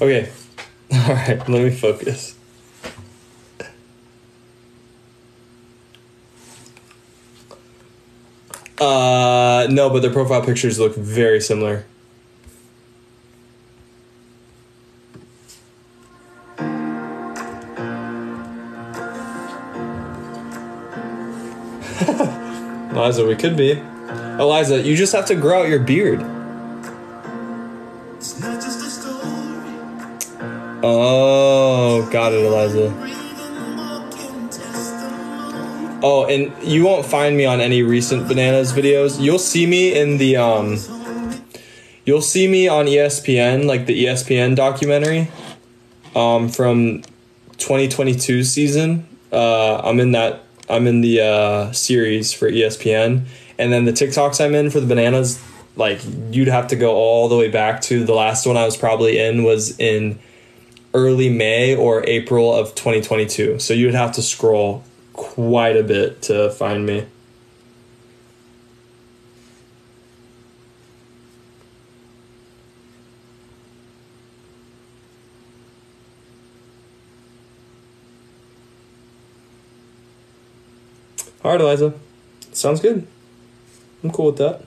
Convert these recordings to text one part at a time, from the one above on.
Okay. All right. Let me focus. Uh, no, but their profile pictures look very similar. Eliza, we could be. Eliza, you just have to grow out your beard. Oh, got it, Eliza. Oh, and you won't find me on any recent bananas videos. You'll see me in the um you'll see me on ESPN, like the ESPN documentary um from 2022 season. Uh I'm in that I'm in the uh series for ESPN and then the TikToks I'm in for the bananas like you'd have to go all the way back to the last one I was probably in was in early May or April of 2022. So you would have to scroll quite a bit to find me. All right, Eliza. Sounds good. I'm cool with that.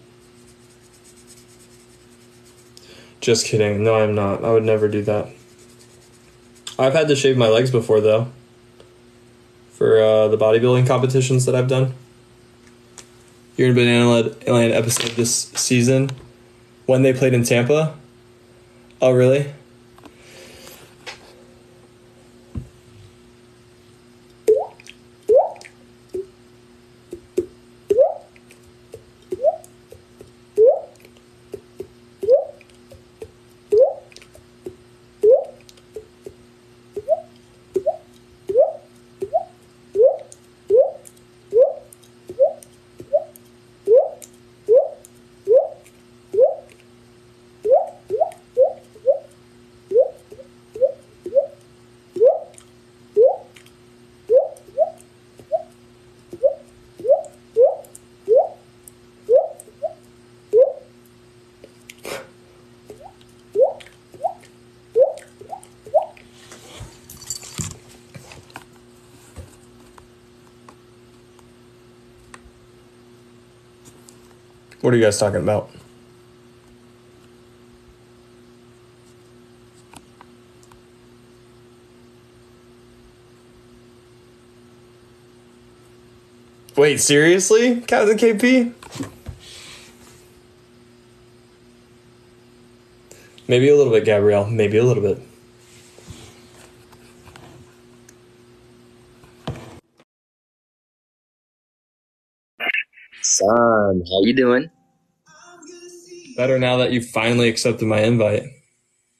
Just kidding. No, I'm not. I would never do that. I've had to shave my legs before, though. For uh, the bodybuilding competitions that I've done. You're in Banana Land- episode this season when they played in Tampa. Oh, really? What are you guys talking about? Wait, seriously? Captain KP? Maybe a little bit, Gabrielle. Maybe a little bit. Son, how you doing? Better now that you finally accepted my invite.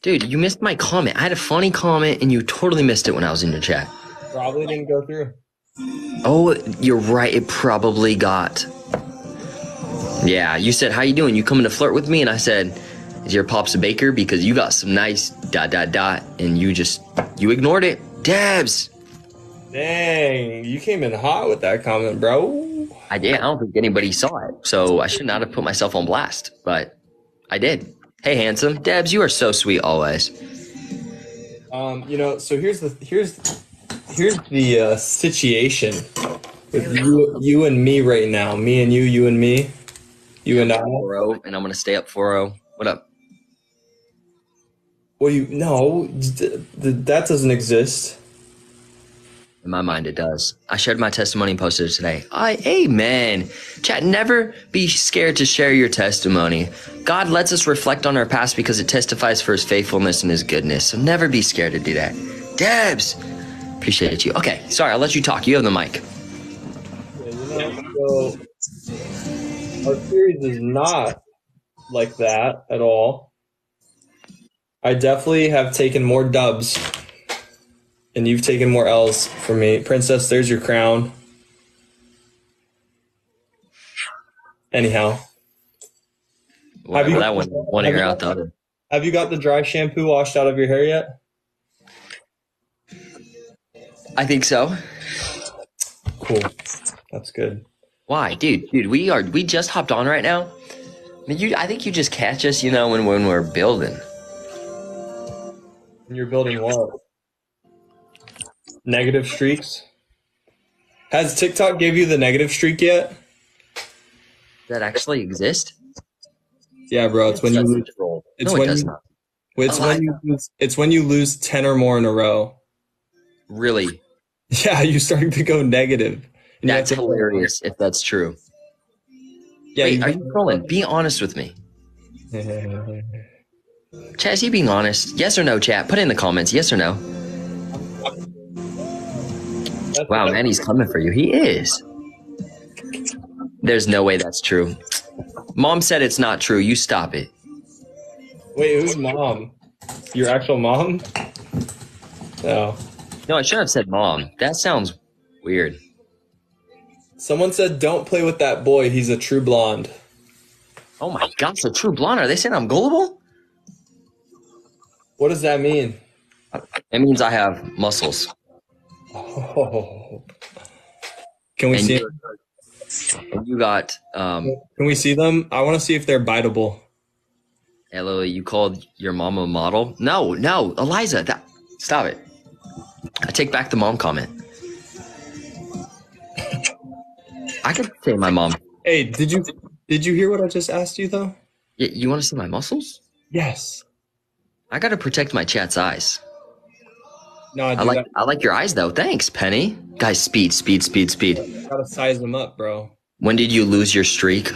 Dude, you missed my comment. I had a funny comment and you totally missed it when I was in your chat. Probably didn't go through. Oh, you're right. It probably got. Yeah, you said, how you doing? You coming to flirt with me? And I said, is your pops a baker? Because you got some nice dot dot dot. And you just, you ignored it. Dabs. Dang, you came in hot with that comment, bro. I did. I don't think anybody saw it. So I should not have put myself on blast, but I did. Hey, handsome. Debs, you are so sweet always. Um, you know, so here's the here's here's the uh, situation with you you and me right now. Me and you, you and me, you and I. 4 and I'm going to stay up 4 What up? Well, you no, d- d- that doesn't exist. In my mind, it does. I shared my testimony and posted it today. I, amen. Chat, never be scared to share your testimony. God lets us reflect on our past because it testifies for his faithfulness and his goodness. So never be scared to do that. Debs, appreciate you. Okay, sorry, I'll let you talk. You have the mic. Yeah, you know, so our series is not like that at all. I definitely have taken more dubs, and you've taken more L's from me. Princess, there's your crown. Anyhow, Whatever, you- that one, one have ear you- out the other. have you got the dry shampoo washed out of your hair yet? I think so. Cool. That's good. Why, dude? Dude, we are we just hopped on right now. I mean, you. I think you just catch us, you know, when when we're building. You're building what? Negative streaks. Has TikTok gave you the negative streak yet? That actually exist? Yeah, bro. It's when you lose. It's no, when you- It's Oh, when you lose. It's when you lose ten or more in a row. Really? Yeah, you're starting to go negative. You That's hilarious if that's true. Yeah, Wait, you- are you trolling? Be honest with me. Chat, is he being honest? Yes or no, chat? Put it in the comments. Yes or no? That's- Wow, man, he's coming for you. He is. There's no way that's true. Mom said it's not true. You stop it. Wait, who's mom? Your actual mom? No. No, I should have said mom. That sounds weird. Someone said, "Don't play with that boy. He's a true blonde." Oh my gosh, a true blonde. Are they saying I'm gullible? What does that mean? It means I have muscles. Oh. Can we And see? you, you got um Can we see them? I want to see if they're biteable. hello, you called your mom a model? No, no, Eliza, that stop it. I take back the mom comment. I could say my mom. Hey, did you did you hear what I just asked you though? Y- you want to see my muscles? Yes. I gotta protect my chat's eyes. No, I, I like that. I like your eyes though. Thanks, Penny. Guys, speed, speed, speed, speed. gotta size them up, bro. When did you lose your streak?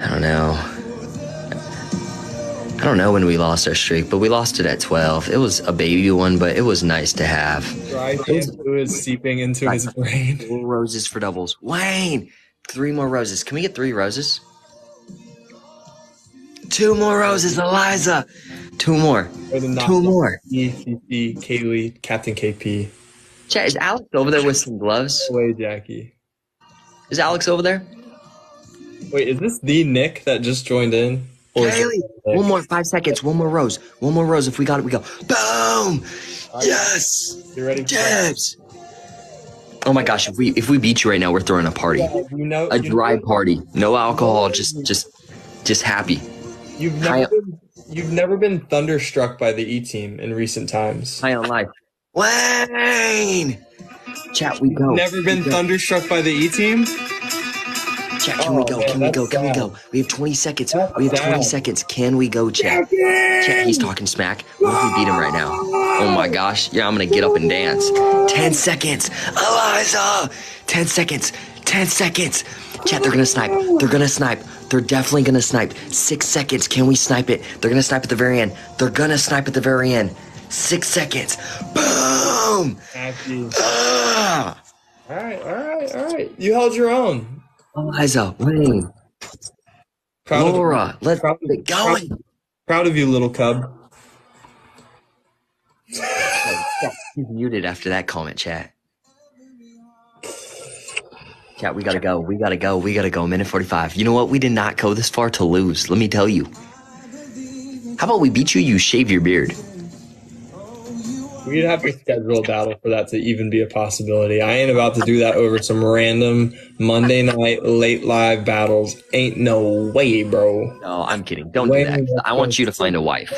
I don't know. I don't know when we lost our streak, but we lost it at 12. It was a baby one, but it was nice to have. Dry shampoo is seeping into his brain. Four roses for doubles. Wayne, three more roses. Can we get three roses? Two more roses, Eliza. Two more. Two more. ECC, Kaylee, Captain KP. Chat, is Alex over there with some gloves? Away, Jackie. Is Alex over there? Wait, is this the Nick that just joined in? Or is it Haley, Nick? one more five seconds. One more rose. One more rose. If we got it, we go. Boom! Yes! You ready? For Jabs! Oh my gosh! If we if we beat you right now, we're throwing a party, You know, a you dry know- party, no alcohol, just just just happy. You've never up. been, you've never been thunderstruck by the E team in recent times. High on life. Wayne! Chat, we go. Never been thunderstruck by the E team. Chat, can we Oh, go? man, Can we go? that's Can we go? We have 20 seconds. That's We have 20 sad. seconds. Can we go, chat? Chat, he's talking smack. What if we beat him right now? Oh my gosh. Yeah, I'm gonna get up and dance. 10 seconds. Eliza! 10 seconds. 10 seconds. Chat, they're gonna snipe. They're gonna snipe. They're definitely gonna snipe. Six seconds. Can we snipe it? They're gonna snipe at the very end. They're gonna snipe at the very end. Six seconds. Boom! Ah! All right, all right, all right. You held your own. Eliza, Wayne, Proud Laura, of, let's proud, get going. proud of you, little cub. He's muted after that comment, chat. Chat, we gotta go. We gotta go. We gotta go. Minute 45. You know what? We did not go this far to lose. Let me tell you. How about we beat you? You shave your beard. We'd have to schedule a battle for that to even be a possibility. I ain't about to do that over some random Monday night late live battles. Ain't no way, bro. No, I'm kidding. Don't do that. I want you to find a wife.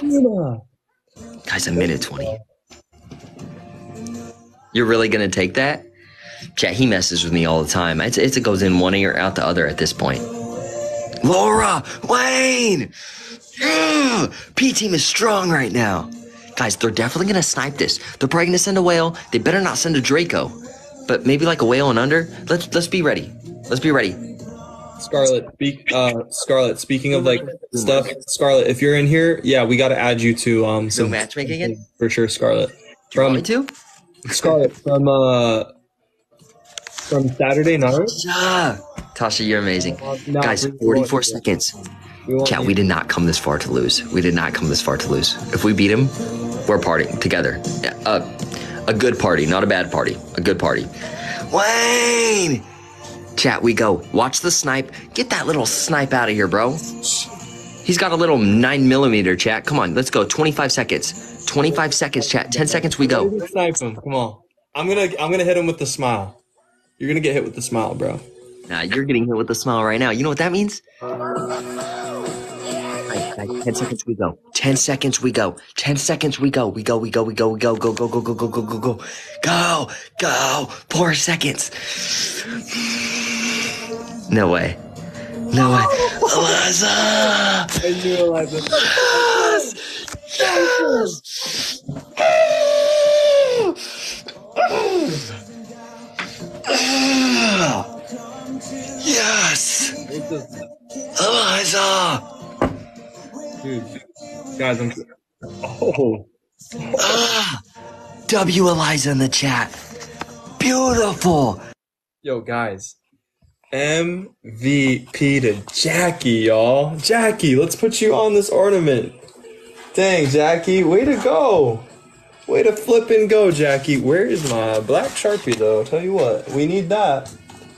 Guys, a minute 20. You're really gonna take that? Chat, he messes with me all the time. It's, it's, it goes in one ear, out the other at this point. Laura! Wayne! Yeah! P team is strong right now. Guys, they're definitely gonna snipe this. They're probably gonna send a whale. They better not send a Draco. But maybe like a whale and under. Let's let's be ready. Let's be ready. Scarlet, speak, uh, Scarlet. Speaking of like stuff, Scarlet, if you're in here, yeah, we got to add you to um So some matchmaking again? for sure, Scarlet. You want me From to? Scarlet from uh from Saturday night. Yeah. Tasha, you're amazing. No, Guys, we- 44 seconds. We Chat, we did not come this far to lose. We did not come this far to lose. If we beat him, we're partying together. Yeah, Uh, a good party, not a bad party. A good party. Wayne! Chat, we go. Watch the snipe. Get that little snipe out of here, bro. He's got a little 9 millimeter, chat. Come on, let's go. 25 seconds. 25 seconds, chat. 10 seconds, we go. Snipe him. Come on. I'm gonna I'm gonna hit him with the smile. You're gonna get hit with the smile, bro. Nah, you're getting hit with a smile right now. You know what that means? 10 seconds we go. 10 seconds we go. 10 seconds we go. We go, we go, we go, we go, go, go, go, go, go, go, go, go. Go, go. Four seconds. No way. No way. Eliza! Eliza. Yes! Yes! Eliza! Dude, guys, I'm. Oh, Ah! W Eliza in the chat. Beautiful. yo, guys. MVP to Jackie, y'all. Jackie, let's put you on this ornament. Dang, Jackie, way to go. Way to flip and go, Jackie. Where is my black sharpie, though? Tell you what, we need that.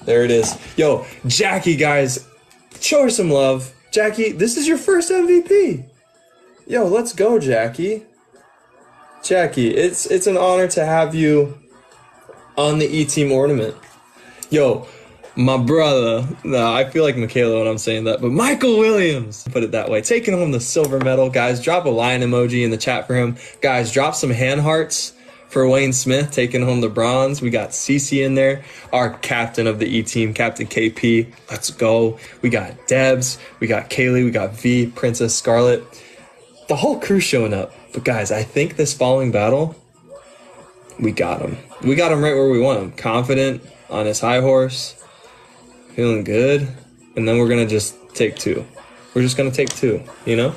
There it is. Yo, Jackie, guys, show her some love. Jackie, this is your first MVP. Yo, let's go, Jackie. Jackie, it's it's an honor to have you on the E Team ornament. Yo, my brother. No, I feel like Michaela when I'm saying that, but Michael Williams, put it that way, taking home the silver medal. Guys, drop a lion emoji in the chat for him. Guys, drop some hand hearts for Wayne Smith taking home the bronze. We got Cece in there, our captain of the E Team, Captain KP. Let's go. We got Debs, we got Kaylee, we got V, Princess Scarlet. The whole crew showing up. But guys, I think this following battle, we got him. We got him right where we want him. Confident on his high horse, feeling good, and then we're gonna just take two. We're just gonna take two, you know?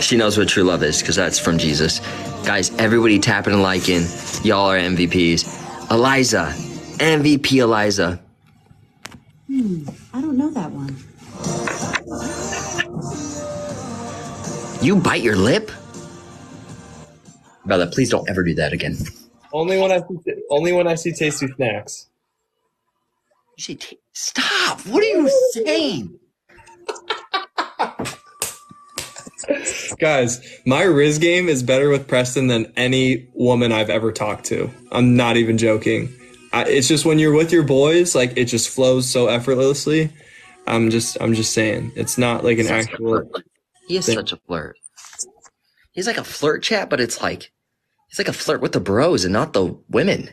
She knows what true love is because that's from Jesus. Guys, everybody tapping and liking. Y'all are MVPs. Eliza, MVP Eliza. Hmm, I don't know that one. You bite your lip? Bella, please don't ever do that again. Only when I see, only when I see tasty snacks. You say, "T- Stop! What are you saying? Guys, my Riz game is better with Preston than any woman I've ever talked to. I'm not even joking. I, it's just when you're with your boys, like it just flows so effortlessly. I'm just, I'm just saying, it's not like an actual. He is such a flirt. He's like a flirt chat, but it's like he's like a flirt with the bros and not the women.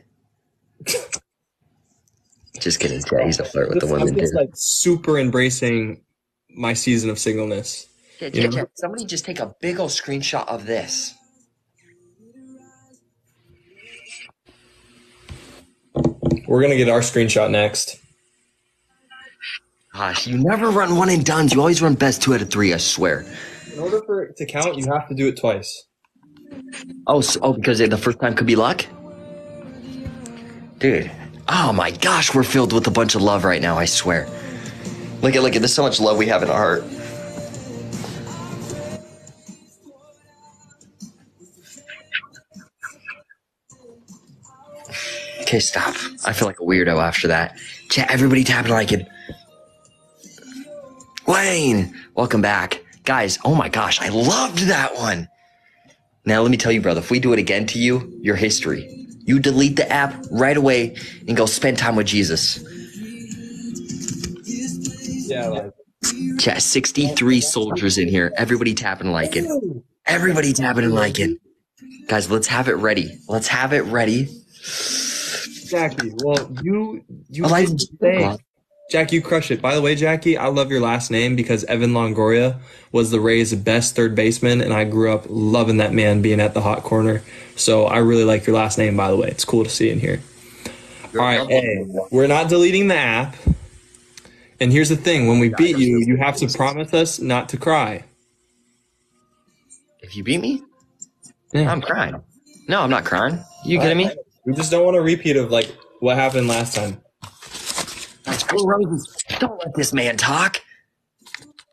Just kidding, chat. He's a flirt with the Just- I'm women just too. like super embracing my season of singleness. Yeah, yeah, yeah. Somebody just take a big old screenshot of this. We're gonna get our screenshot next. Gosh, you never run one and duns. You always run best two out of three. I swear. In order for it to count, you have to do it twice. Oh, so, oh, because the first time could be luck, dude. Oh my gosh, we're filled with a bunch of love right now. I swear. Look at look at there's so much love we have in our heart. Okay, stop. I feel like a weirdo after that. Chat, everybody tapping like it. Wayne, welcome back. Guys, oh my gosh, I loved that one. Now, let me tell you, brother, if we do it again to you, your history. You delete the app right away and go spend time with Jesus. Yeah, like Chat, 63 soldiers in here. Everybody tapping and liking. Everybody tapping and liking. Guys, let's have it ready. Let's have it ready. Exactly. Well, you you did the thing. Jack, you crush it. By the way, Jackie, I love your last name because Evan Longoria was the Rays' best third baseman, and I grew up loving that man being at the hot corner. So I really like your last name, by the way. It's cool to see in here. All right, hey, we're not deleting the app. And here's the thing: when we beat you, you have to promise us not to cry. If you beat me, Yeah. I'm crying. No, I'm not crying. You kidding me? We just don't want a repeat of like what happened last time. Guys, four roses. Don't let this man talk.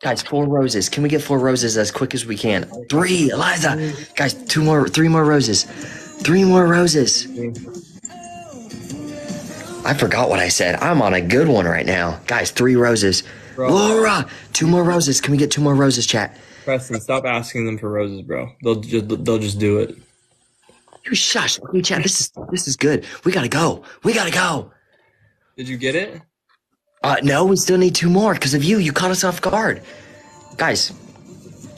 Guys, four roses. Can we get four roses as quick as we can? Three, Eliza. Guys, two more, three more roses. Three more roses. I forgot what I said. I'm on a good one right now. Guys, three roses. Bro. Laura, two more roses. Can we get two more roses, chat? Preston, stop asking them for roses, bro. They'll just they'll just do it. You shush. Okay, chat. This is this is good. We gotta go. We gotta go. Did you get it? Uh, no, we still need two more because of you. You caught us off guard. Guys,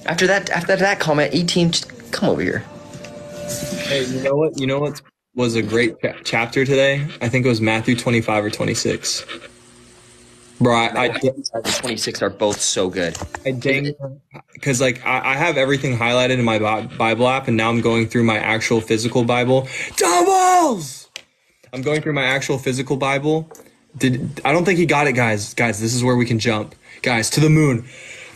After that, after that comment, E team, come over here. Hey, you know what? You know what was a great cha- chapter today? I think it was Matthew 25 or 26. Bro, I, I, 26 are both so good. I dang, because like I, I have everything highlighted in my Bible app, and now I'm going through my actual physical Bible. Doubles! I'm going through my actual physical Bible. Did I don't think he got it, guys. Guys, this is where we can jump. Guys, to the moon.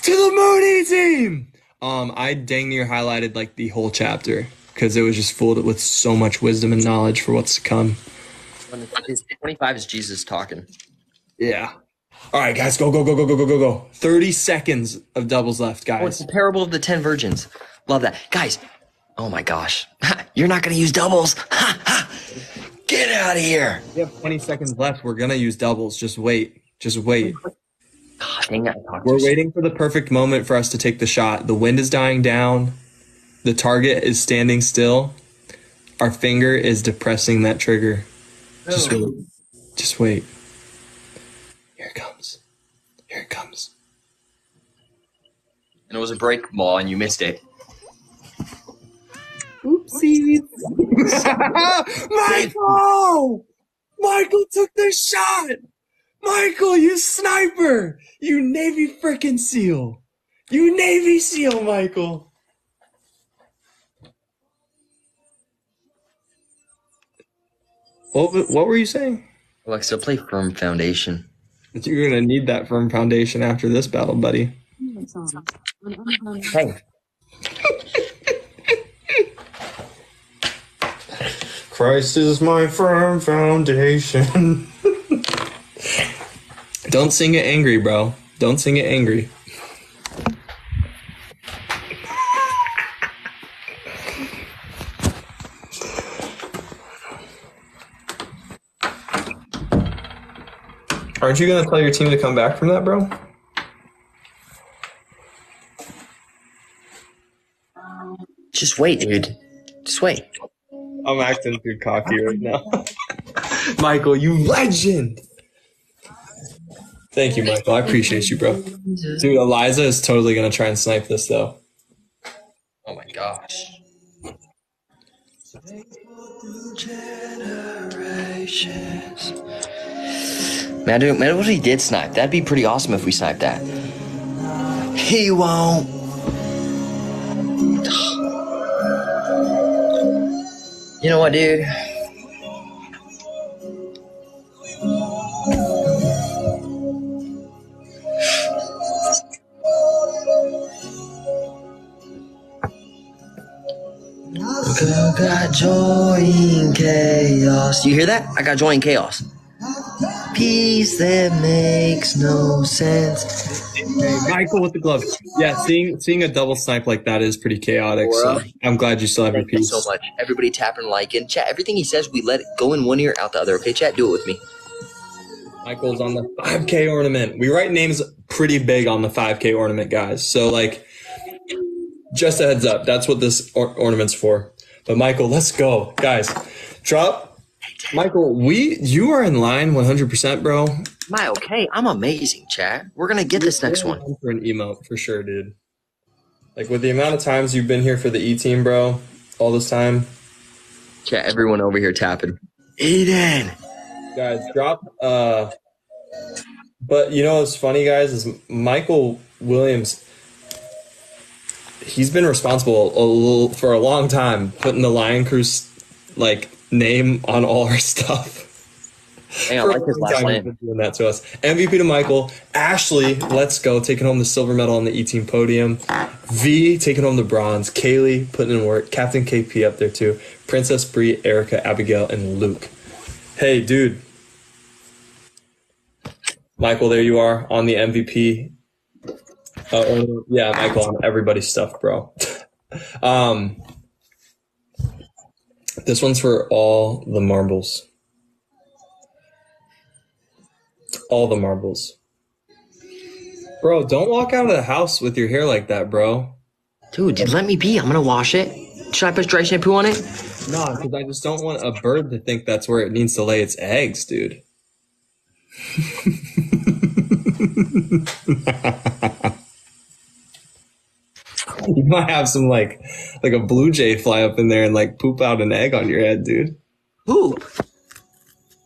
To the moon, team! Um, I dang near highlighted like the whole chapter because it was just full with so much wisdom and knowledge for what's to come. 25 is Jesus talking. Yeah. All right, guys, go, go, go, go, go, go, go, go. 30 seconds of doubles left, guys. Oh, it's the parable of the 10 virgins. Love that. Guys, oh my gosh. You're not going to use doubles. Get out of here. We have 20 seconds left. We're going to use doubles. Just wait. Just wait. God, dang it, We're waiting for the perfect moment for us to take the shot. The wind is dying down. The target is standing still. Our finger is depressing that trigger. Just wait. Just wait. Here it comes. Here it comes. And it was a break ball and you missed it. Oopsies. Michael! Michael took the shot! Michael, you sniper! You Navy frickin' SEAL! You Navy SEAL, Michael! What, what were you saying? Alexa, play Firm Foundation. You're gonna need that firm foundation after this battle, buddy. Hey, Christ is my firm foundation. Don't sing it angry, bro. Don't sing it angry. Aren't you gonna tell your team to come back from that, bro? just wait, dude. Just wait. I'm acting too cocky right now. Michael, you legend. Thank you, Michael. I appreciate you, bro. Dude, Eliza is totally gonna try and snipe this though. Oh my gosh. Man, dude, man, what he did snipe? That'd be pretty awesome if we sniped that. He won't. You know what, dude? Got joy in chaos. You hear that? I got joy in chaos. Peace that makes no sense. Michael with the glove. Yeah, seeing seeing a double snipe like that is pretty chaotic. So I'm glad you still have your Thank you piece. so much. Everybody tap and like and chat. Everything he says, we let it go in one ear, out the other. Okay, chat? Do it with me. Michael's on the 5K ornament. We write names pretty big on the 5K ornament, guys. So like, just a heads up. That's what this or- ornament's for. But Michael, let's go, guys. Drop. Michael, we you are in line 100%, bro. Am I okay? I'm amazing, chat. We're gonna get this next one. For an emote, for sure, dude. Like with the amount of times you've been here for the E team, bro, all this time, Chat, everyone over here tapping. Eden. guys, drop. Uh, but you know what's funny, guys, is Michael Williams. He's been responsible a little, for a long time putting the Lion Cruise like name on all our stuff. Hey, I like his last name. doing that to us. MVP to Michael. Ashley, let's go. Taking home the silver medal on the E team podium. V taking home the bronze. Kaylee putting in work. Captain KP up there too. Princess Bree, Erica, Abigail, and Luke. Hey, dude. Michael, there you are on the MVP. Uh, yeah, Michael on everybody's stuff, bro. um, this one's for all the marbles. All the marbles. Bro, don't walk out of the house with your hair like that, bro. Dude, dude, let me be. I'm gonna wash it. Should I put dry shampoo on it? No, because I just don't want a bird to think that's where it needs to lay its eggs, dude. might have some like like a blue jay fly up in there and like poop out an egg on your head, dude. Poop.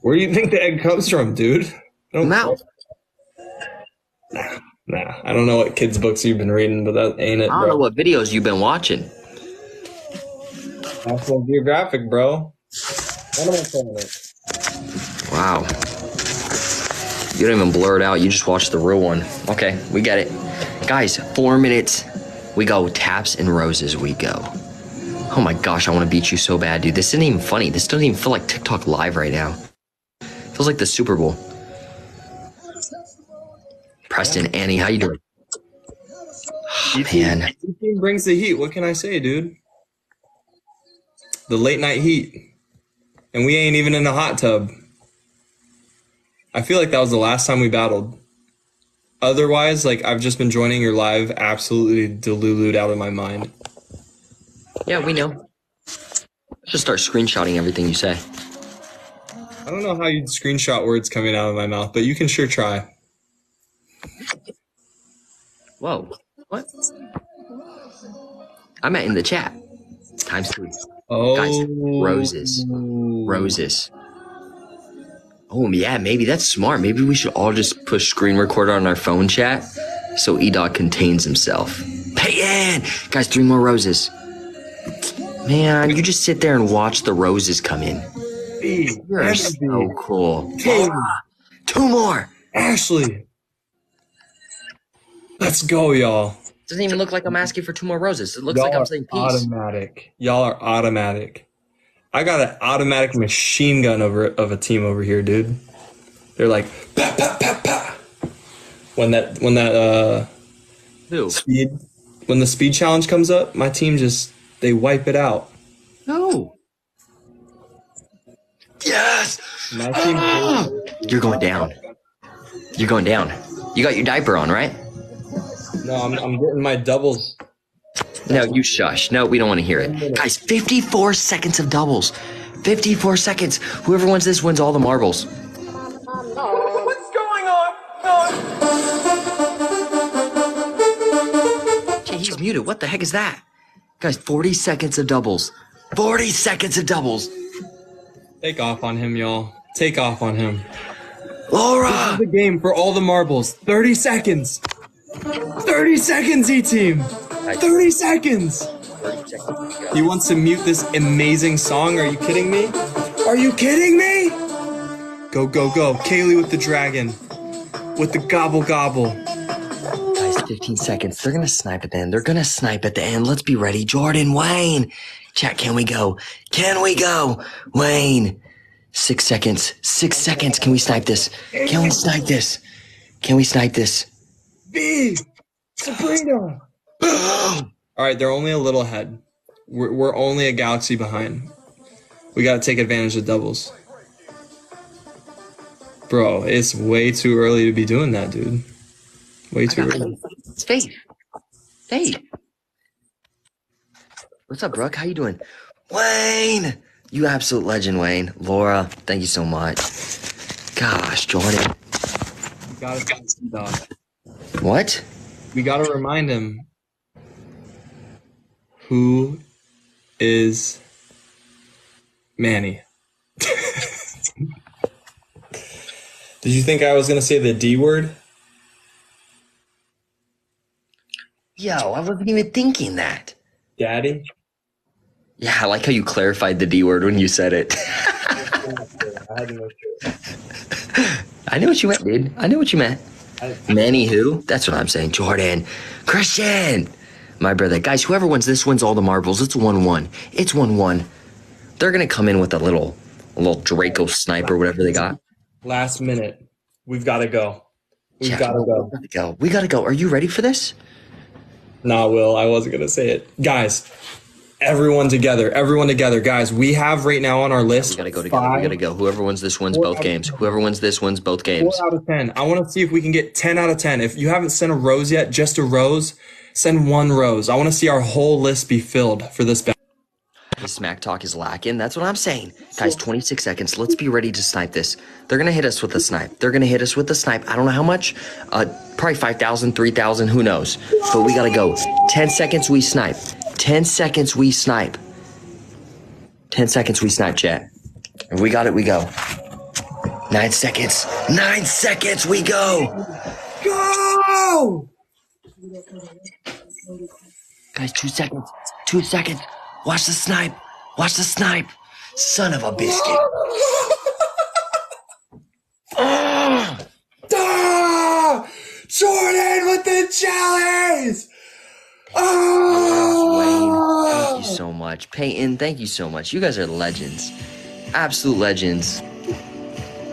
Where do you think the egg comes from, dude? I don't, Mouth. Nah, I don't know what kids' books you've been reading, but that ain't it, I don't know what videos you've been watching. National Geographic, bro. What am I saying? Wow. You don't even blur it out. You just watch the real one. Okay, we get it. Guys, four minutes. We go. Taps and roses, we go. Oh my gosh, I want to beat you so bad, dude. This isn't even funny. This doesn't even feel like TikTok live right now. feels like the Super Bowl. Preston, Annie, how you doing? Oh, man. Team brings the heat. What can I say, dude? The late night heat. And we ain't even in the hot tub. I feel like that was the last time we battled. Otherwise, like I've just been joining your live absolutely delulued out of my mind. Yeah, we know. Let's Just start screenshotting everything you say. I don't know how you'd screenshot words coming out of my mouth, but you can sure try. Whoa. What? I meant in the chat. Times three. Oh, Guys, roses. Oh. Roses. Oh yeah, maybe that's smart. Maybe we should all just push screen recorder on our phone chat so Edog contains himself. Peyton! Guys, three more roses. Man, you just sit there and watch the roses come in. You're so cool. Two more. Ashley. Let's go, y'all. Doesn't even look like I'm asking for two more roses. It looks Y'all like I'm saying peace. automatic. Y'all are automatic. I got an automatic machine gun over of a team over here, dude. They're like pa pa pa pa. When that when that uh Who? speed when the speed challenge comes up, my team just they wipe it out. No. Yes! My team You're going down. You're going down. You got your diaper on, right? No, I'm I'm getting my doubles. No, you shush. No, we don't want to hear it. Guys, 54 seconds of doubles. 54 seconds. Whoever wins this wins all the marbles. What's going on? Gee, he's muted. What the heck is that? Guys, 40 seconds of doubles. 40 seconds of doubles. Take off on him, y'all. Take off on him. Laura! The game for all the marbles. 30 seconds. 30 seconds, E team. 30 seconds. He wants to mute this amazing song. Are you kidding me? Are you kidding me? Go, go, go. Kaylee with the dragon. With the gobble gobble. Guys, 15 seconds. They're gonna snipe at the end. They're gonna snipe at the end. Let's be ready. Jordan, Wayne. Chat, can we go? Can we go? Wayne. Six seconds. Six seconds. Can we snipe this? Can we snipe this? Can we snipe this? B. Sabrina. All right, they're only a little ahead. We're, we're only a galaxy behind. We got to take advantage of doubles. Bro, it's way too early to be doing that, dude. Way too early. It's Faith. Faith. What's up, Brooke? How you doing? Wayne! You absolute legend, Wayne. Laura, thank you so much. Gosh, Jordan. We gotta, dog. What? we gotta remind him who is Manny. Did you think I was gonna say the D word? Yo, I wasn't even thinking that. Daddy? Yeah, I like how you clarified the D word when you said it. I no. I knew what you meant, dude. I knew what you meant. I- Manny who? That's what I'm saying. Jordan. Christian. My brother. Guys, whoever wins this wins all the marbles. It's 1 1. It's 1 1. They're going to come in with a little, a little Draco sniper, whatever they got. Last minute. We've gotta go. We've Yeah, gotta go. We gotta go. We gotta go. Are you ready for this? Nah, Will, I wasn't gonna say it. Guys, everyone together, everyone together. Guys, we have right now on our list. We gotta go together. We gotta go. Whoever wins this wins both games. Whoever wins this wins both games. Four games. out of ten. I want to see if we can get ten out of ten. If you haven't sent a rose yet, just a rose, send one rose. I want to see our whole list be filled for this battle. The smack talk is lacking. That's what I'm saying. Guys, 26 seconds. Let's be ready to snipe this. They're gonna hit us with a snipe. They're gonna hit us with a snipe. I don't know how much. Uh, probably 5,000, 3,000, who knows. But we gotta go. 10 seconds, we snipe. 10 seconds, we snipe. 10 seconds, we snipe, chat. If we got it, we go. Nine seconds. Nine seconds, we go. Go! Guys, two seconds. Two seconds. Watch the snipe. Watch the snipe. Son of a biscuit. Ah! Jordan with the jellies! Wayne, Oh! thank you so much. Peyton, thank you so much. You guys are legends. Absolute legends.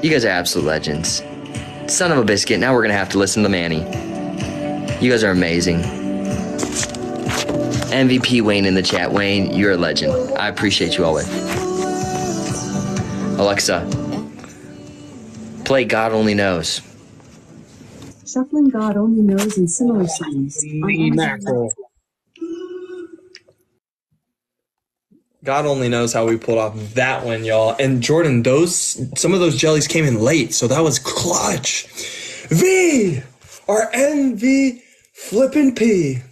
You guys are absolute legends. Son of a biscuit. Now we're going to have to listen to Manny. You guys are amazing. MVP Wayne in the chat. Wayne, you're a legend. I appreciate you always. Alexa, play God Only Knows. Shuffling God only knows and similar songs. On Amazon. God only knows how we pulled off that one, y'all. And Jordan, those some of those jellies came in late, so that was clutch. V, our NV flippin' P.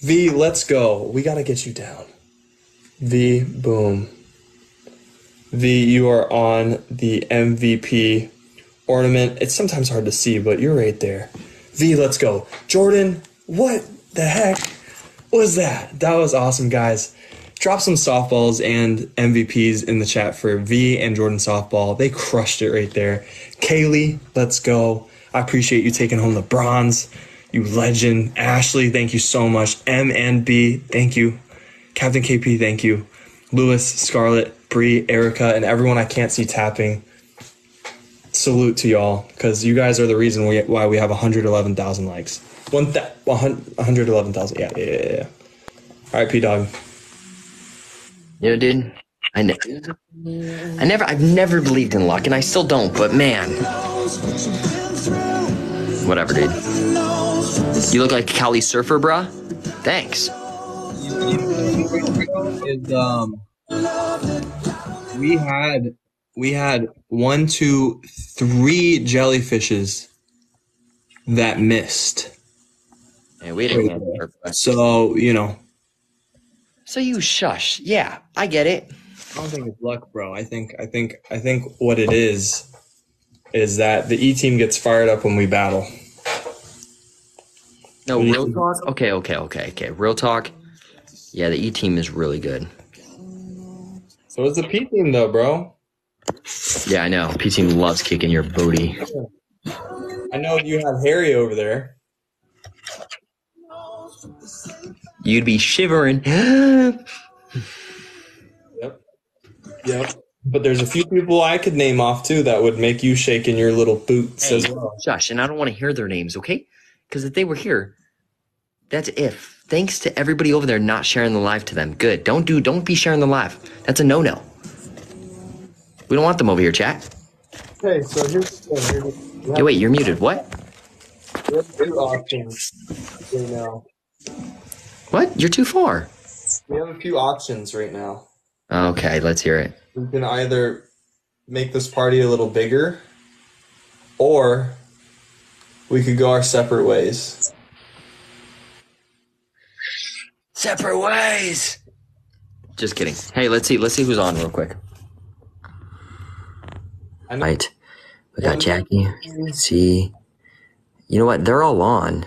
V, let's go. We gotta get you down. V, boom. V, you are on the MVP ornament. It's sometimes hard to see, but you're right there. V, let's go. Jordan, what the heck was that? That was awesome, guys. Drop some softballs and MVPs in the chat for V and Jordan softball. They crushed it right there. Kaylee, let's go. I appreciate you taking home the bronze. You legend. Ashley, thank you so much. M and B, thank you. Captain KP, thank you. Lewis, Scarlett, Bree, Erica, and everyone I can't see tapping. Salute to y'all, because you guys are the reason we, why we have 111,000 likes. One th- 111,000. Yeah, yeah, yeah. All right, P Dog. Know, dude, I, ne- I never, I've never believed in luck, and I still don't. But man, whatever, dude. You look like a Cali surfer, bruh. Thanks. is um we had we had one two three jellyfishes that missed Yeah, we had a Cali surfer. so you know So you shush. Yeah, I get it. i don't think it's luck bro i think i think i think what it is is that the e team gets fired up when we battle No, real talk. Okay, okay, okay, okay. Real talk. Yeah, the E team is really good. so is the p team though bro Yeah, I know. P team loves kicking your booty. i know you have harry over there You'd be shivering. Yep. Yep. But there's a few people I could name off too that would make you shake in your little boots as well. Josh, and I don't want to hear their names, okay? Because if they were here, that's if. Thanks to everybody over there not sharing the live to them. Good. Don't do. Don't be sharing the live. That's a no-no. We don't want them over here, chat. Okay, so here's oh, the thing. Here's Hey, wait, you're muted. What? we have two options right now. What? You're too far. We have a few options right now. Okay, let's hear it. We can either make this party a little bigger, or we could go our separate ways. Separate ways. Just kidding. Hey, let's see. Let's see who's on real quick. Right. We got Jackie. C. You know what? They're all on.